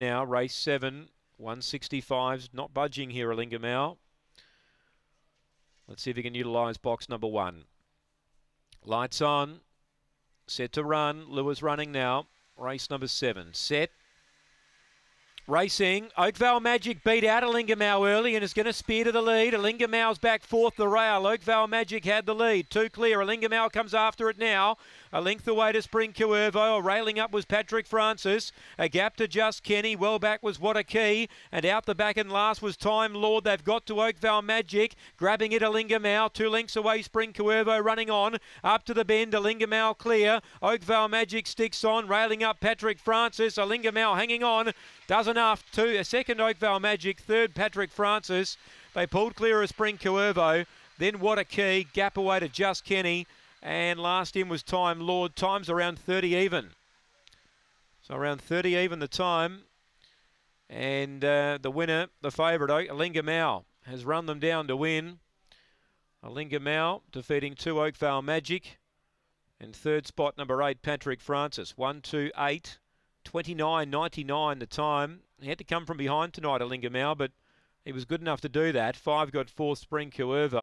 now. Race seven, 165's not budging here, Alingamau. Let's see if he can utilise box number one. Lights on. Set to run. Lewis running now. Race number seven. Set. Racing, Oakvale Magic beat out Alingamau early and is going to spear to the lead. Alingamau's back fourth the rail. Oakvale Magic had the lead. Two clear. Alingamau comes after it now. A length away to Spring Cuervo. Railing up was Patrick Francis. A gap to Just Kenny. Well back was What a Key. And out the back and last was Time Lord. They've got to Oakvale Magic. Grabbing it Alingamau. Two lengths away Spring Cuervo running on. Up to the bend. Alingamau clear. Oakvale Magic sticks on. Railing up Patrick Francis. Alingamau hanging on. Does enough. Second Oakvale Magic, third Patrick Francis. They pulled clear of Spring Cuervo. Then what a key. Gap away to Just Kenny. And last in was Time Lord. Time's around 30 even. So around 30 even the time. And uh, the winner, the favourite, Alinga Mao, has run them down to win. Alinga Mao defeating two Oakvale Magic. And third spot, number eight, Patrick Francis. One, two, eight. 29.99 the time. He had to come from behind tonight, Alingamau, but he was good enough to do that. Five got fourth, Spring Cuervo.